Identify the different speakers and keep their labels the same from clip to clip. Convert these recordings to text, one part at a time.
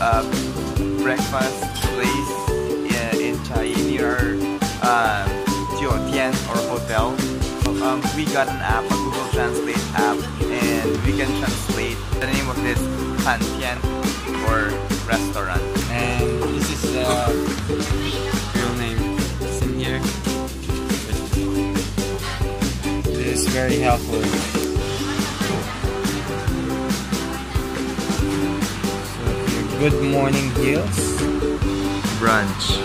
Speaker 1: uh, breakfast place in, in Chai near uh, Jiutian or hotel. Um, we got an app, a Google Translate app, and we can translate the name of this Fantian or restaurant.
Speaker 2: And this is the real name. It's in here. This is very helpful. Good morning heels.
Speaker 1: Brunch.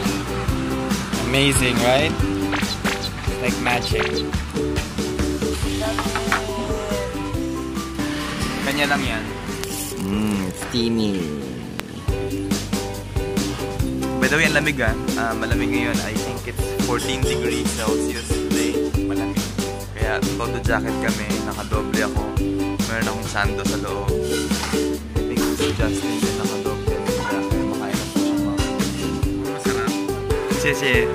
Speaker 2: Amazing, right? Like magic.
Speaker 1: Kanya lang yan.
Speaker 2: Mmm, steamy.
Speaker 1: By the way, ang lamig ah. Ah, malamig ngayon. I think it's 14 degrees Celsius today. Malamig. Kaya todo jacket kami. Nakadoble ako. Meron akong sando sa loob. I think si Justin din nakadoble. Cheche.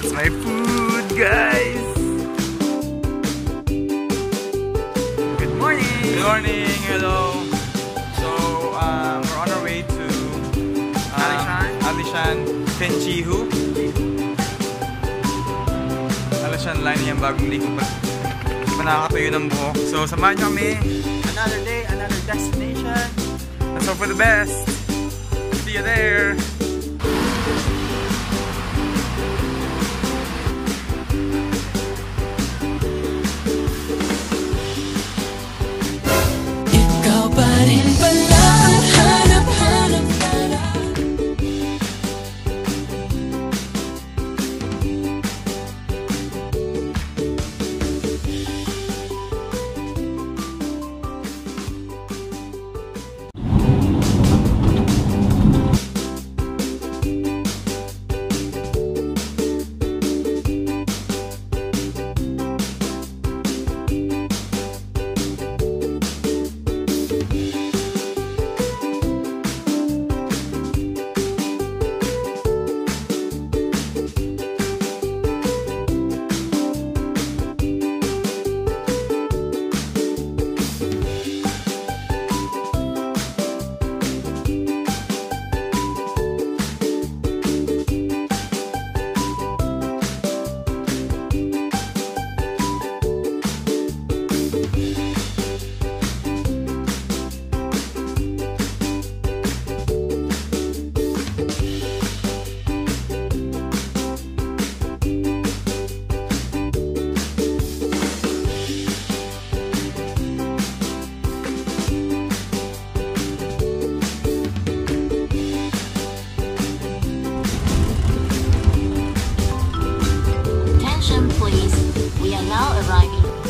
Speaker 1: That's my food, guys! Good morning! Good morning! Hello! So, um, we're on our way to um, Alishan Fenchihu. Alishan line yung bagong ligo pa. Hindi pa nakakatuyo ng buhok. So, samahan niyo kami. Another day, another destination. Let's hope for the best. See you there.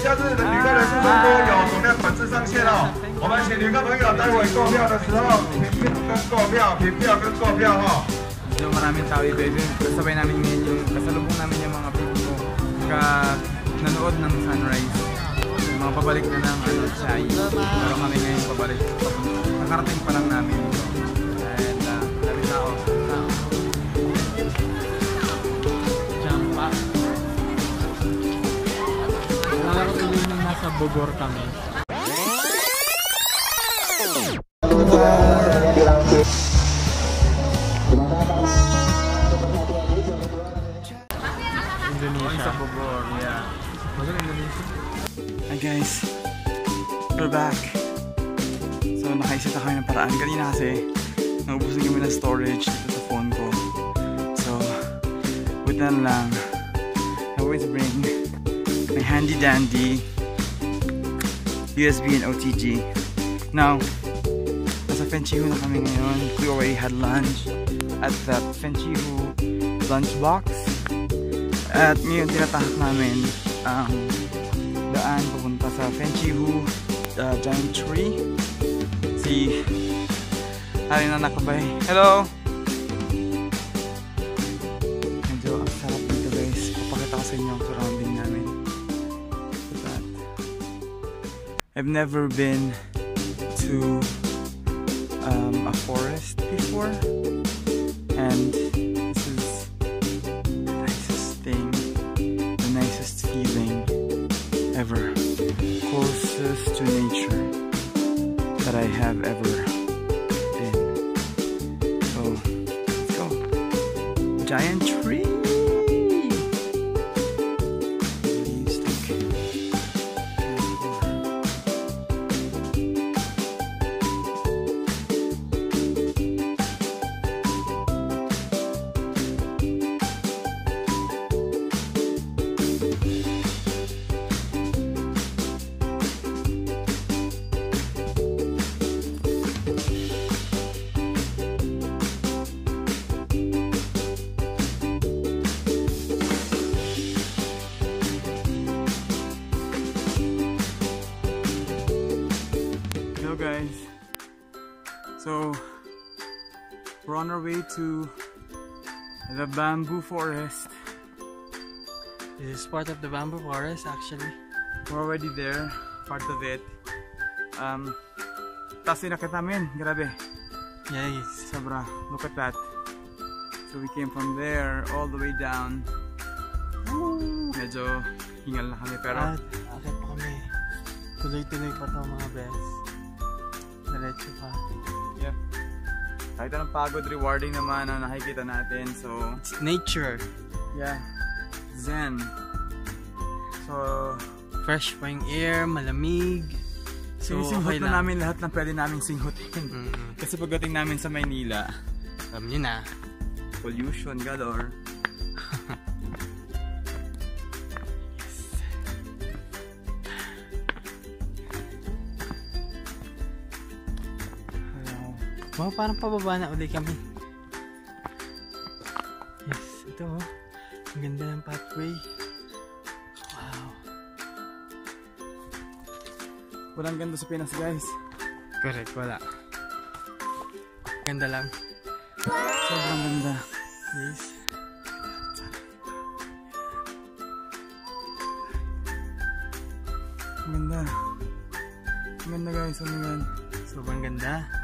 Speaker 3: 下次的旅客人数众多，有总量管制上限哦。 我们请旅客朋友待会购票的时候，凭票跟购票，凭票跟购票哈、
Speaker 1: Medyo maraming tao dito. Ito yung kasabay namin ngayon yung kasalubong namin yung mga people ko ka nanood ng sunrise. Yung mga pabalik na ng ano, Chai. Pero kami ngayon pabalik. Nakarating pa lang namin ito. And uh, dami tao. Tao.
Speaker 2: Jampa. Akala ko tuloy nung nasa Bogor kami.
Speaker 1: Bogor, yeah. Hi guys, we're back. So nakaisip na kami ng paraan. Kanina kasi, naubusan kami ng storage dito sa phone ko. So, with that lang, I always bring my handy dandy USB and OTG. Now, nasa Fenchihu na kami ngayon. We already had lunch at the Fenchihu lunchbox. At ngayon tinatahak namin ang daan papunta sa Fenchihu uh, Giant Tree. Si Hari na nakabay. Hello! Medyo ang sarap dito guys. Papakita ko sa inyo ang surrounding namin. Look at that. I've never been to um, a forest before. And closest to nature that I have ever been. So, let's go. Giant So we're on our way to the bamboo forest.
Speaker 4: This is part of the bamboo forest actually.
Speaker 1: We're already there, part of it. Um, tapos inakit namin, grabe.
Speaker 4: Yes.
Speaker 1: Sobra, look at that. So we came from there all the way down. Medyo hingal na kami pero
Speaker 4: At akit pa kami. Tuloy-tuloy pa to mga best. Diretso pa.
Speaker 1: yeah. Kahit anong pagod, rewarding naman ang nakikita natin. So,
Speaker 4: It's nature.
Speaker 1: yeah. Zen. So,
Speaker 4: Fresh pa yung air, malamig. So, okay
Speaker 1: na namin lahat ng pwede namin singhutin.
Speaker 4: Mm,
Speaker 1: Kasi pagdating namin sa Maynila,
Speaker 4: alam nyo na.
Speaker 1: pollution galore.
Speaker 4: Wow, parang pababa na uli kami. Yes, ito oh. Ang ganda ng pathway. Wow.
Speaker 1: Walang ganda sa Pinas guys.
Speaker 4: Correct, wala. Ganda lang.
Speaker 1: Sobrang ganda.
Speaker 4: Yes.
Speaker 1: Ang ganda. Ang ganda guys, oh my god.
Speaker 4: Sobrang ganda.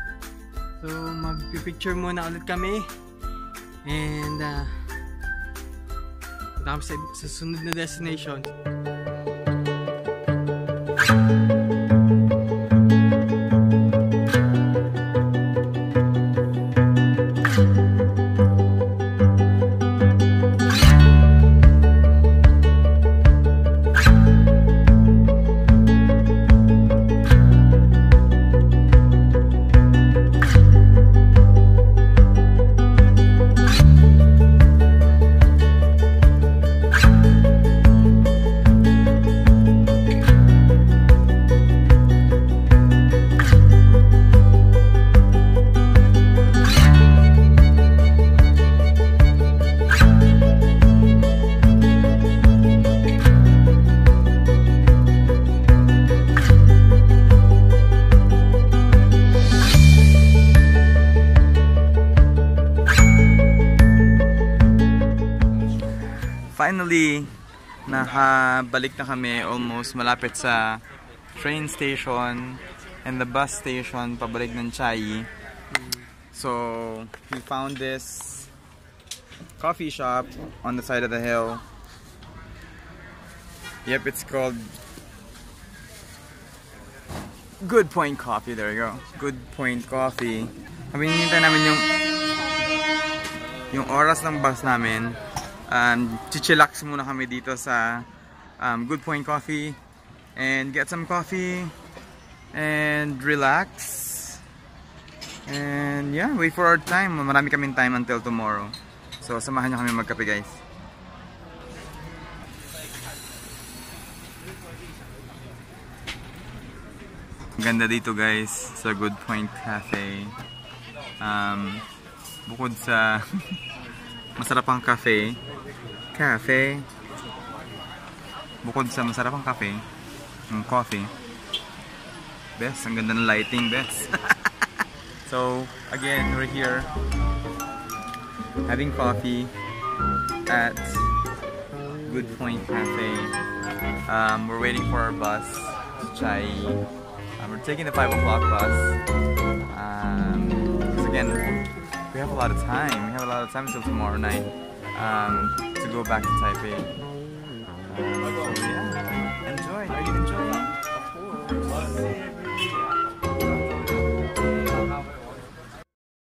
Speaker 4: So, magpipicture muna ulit kami. And, uh, punta sa, sa sunod na destination.
Speaker 1: Finally, nakabalik na kami almost malapit sa train station and the bus station pabalik ng Chai. So, we found this coffee shop on the side of the hill. Yep, it's called Good Point Coffee. There you go. Good Point Coffee. Kami hinihintay namin yung yung oras ng bus namin. Um, chichillax muna kami dito sa um, Good Point Coffee and get some coffee and relax. And yeah, wait for our time. Marami kaming time until tomorrow. So, samahan nyo kami magkape guys. Ganda dito guys sa Good Point Cafe. Um, bukod sa masarap ang cafe, cafe, bukod sa masarap ang cafe, ang coffee, best, ang ganda ng lighting, best. so, again, we're here having coffee at Good Point Cafe. Um, we're waiting for our bus, Chai. Um, we're taking the 5 o'clock bus. Um, again, we have a lot of time. We have a lot of time until tomorrow night um, to go back to Taipei. Um, so yeah, enjoy. Are you enjoying? Of course.